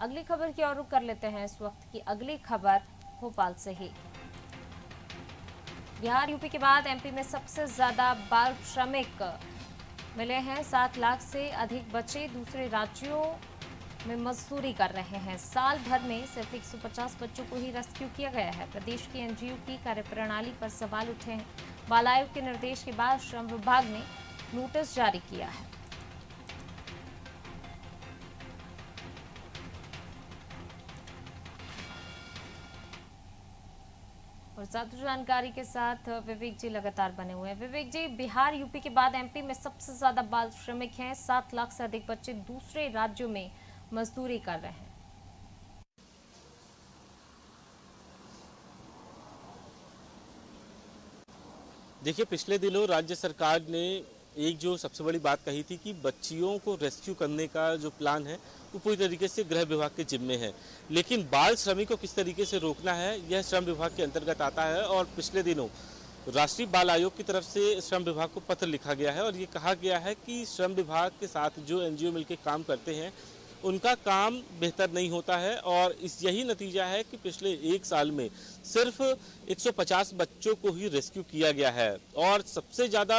अगली खबर की ओर रुख कर लेते हैं इस वक्त की अगली खबर भोपाल से ही। बिहार, यूपी के बाद एमपी में सबसे ज़्यादा बाल श्रमिक मिले हैं। सात लाख से अधिक बच्चे दूसरे राज्यों में मजदूरी कर रहे हैं। साल भर में सिर्फ़ 150 बच्चों को ही रेस्क्यू किया गया है। प्रदेश की एनजीओ की कार्यप्रणाली पर सवाल उठे हैं। बाल आयोग के निर्देश के बाद श्रम विभाग ने नोटिस जारी किया है। और ज़्यादा जानकारी के साथ विवेक जी लगातार बने हुए हैं। विवेक जी, बिहार, यूपी के बाद एमपी में सबसे ज़्यादा बाल श्रमिक हैं। सात लाख से अधिक बच्चे दूसरे राज्यों में मजदूरी कर रहे हैं। देखिए, पिछले दिनों राज्य सरकार ने एक जो सबसे बड़ी बात कही थी कि बच्चियों को रेस्क्यू करने का जो प्लान है, वो पूरी तरीके से गृह विभाग के जिम्मे है। लेकिन बाल श्रमिक को किस तरीके से रोकना है, यह श्रम विभाग के अंतर्गत आता है और पिछले दिनों राष्ट्रीय बाल आयोग की तरफ़ से श्रम विभाग को पत्र लिखा गया है और ये कहा गया है कि श्रम विभाग के साथ जो एनजीओ मिलकर काम करते हैं, उनका काम बेहतर नहीं होता है और इस यही नतीजा है कि पिछले एक साल में सिर्फ़ 150 बच्चों को ही रेस्क्यू किया गया है और सबसे ज़्यादा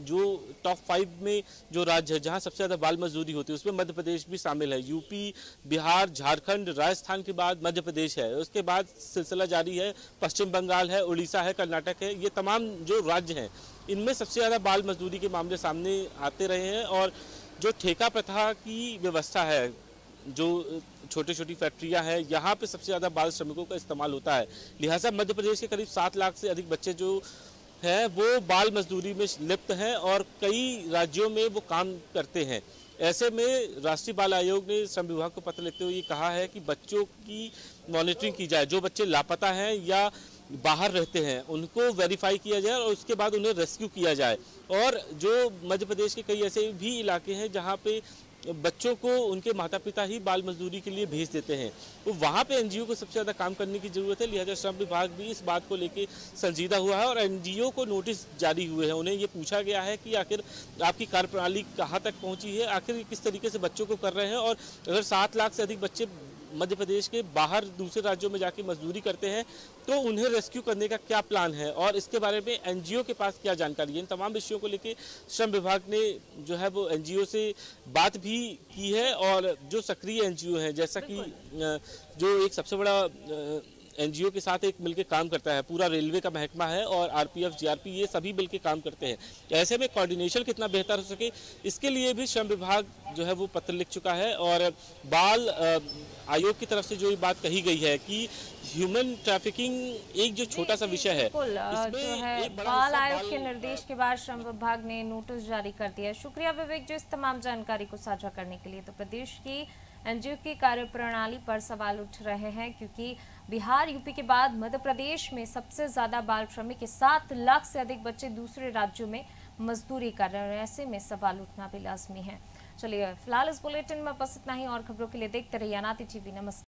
जो टॉप फाइव में जो राज्य है, जहाँ सबसे ज़्यादा बाल मजदूरी होती है, उसमें मध्य प्रदेश भी शामिल है। यूपी बिहार, झारखंड, राजस्थान के बाद मध्य प्रदेश है। उसके बाद सिलसिला जारी है, पश्चिम बंगाल है, उड़ीसा है, कर्नाटक है। ये तमाम जो राज्य हैं, इनमें सबसे ज़्यादा बाल मजदूरी के मामले सामने आते रहे हैं और जो ठेका प्रथा की व्यवस्था है, जो छोटी छोटी फैक्ट्रियाँ हैं, यहाँ पे सबसे ज़्यादा बाल श्रमिकों का इस्तेमाल होता है। लिहाजा मध्य प्रदेश के करीब सात लाख से अधिक बच्चे जो हैं, वो बाल मजदूरी में लिप्त हैं और कई राज्यों में वो काम करते हैं। ऐसे में राष्ट्रीय बाल आयोग ने श्रम विभाग को पत्र लेते हुए ये कहा है कि बच्चों की मॉनिटरिंग की जाए, जो बच्चे लापता हैं या बाहर रहते हैं, उनको वेरीफाई किया जाए और उसके बाद उन्हें रेस्क्यू किया जाए। और जो मध्य प्रदेश के कई ऐसे भी इलाके हैं जहाँ पे बच्चों को उनके माता पिता ही बाल मजदूरी के लिए भेज देते हैं। तो वहाँ पे एनजीओ को सबसे ज़्यादा काम करने की ज़रूरत है। लिहाजा श्रम विभाग भी इस बात को लेकर संजीदा हुआ है और एनजीओ को नोटिस जारी हुए हैं। उन्हें ये पूछा गया है कि आखिर आपकी कार्यप्रणाली कहाँ तक पहुँची है? आखिर किस तरीके से बच्चों को कर रहे हैं? और अगर सात लाख से अधिक बच्चे मध्य प्रदेश के बाहर दूसरे राज्यों में जाके मजदूरी करते हैं तो उन्हें रेस्क्यू करने का क्या प्लान है? और इसके बारे में एनजीओ के पास क्या जानकारी है? इन तमाम विषयों को लेकर श्रम विभाग ने जो है वो एनजीओ से बात भी की है और जो सक्रिय एनजीओ हैं जैसा कि जो एक सबसे बड़ा एनजीओ के साथ एक मिलकर काम करता है पूरा रेलवे का महकमा है और आरपीएफ जीआरपी ये सभी मिलकर काम करते हैं। ऐसे में कोऑर्डिनेशन कितना बेहतर हो सके इसके लिए भी श्रम विभाग जो है वो पत्र लिख चुका है और बाल आयोग की तरफ़ से जो ये बात कही गई है कि ह्यूमन ट्रैफिकिंग एक जो छोटा सा विषय है जो है बाल आयोग के निर्देश के बाद श्रम विभाग ने नोटिस जारी कर दिया शुक्रिया विवेक जो इस तमाम जानकारी को साझा करने के लिए। तो प्रदेश की एनजीओ की कार्यप्रणाली पर सवाल उठ रहे हैं क्योंकि बिहार, यूपी के बाद मध्य प्रदेश में सबसे ज़्यादा बाल श्रमिक के सात लाख से अधिक बच्चे दूसरे राज्यों में मजदूरी कर रहे हैं। ऐसे में सवाल उठना भी लाजमी है। चलिए, फ़िलहाल इस बुलेटिन में बस इतना ही। और खबरों के लिए देखते रहिए अनाती टीवी। नमस्कार।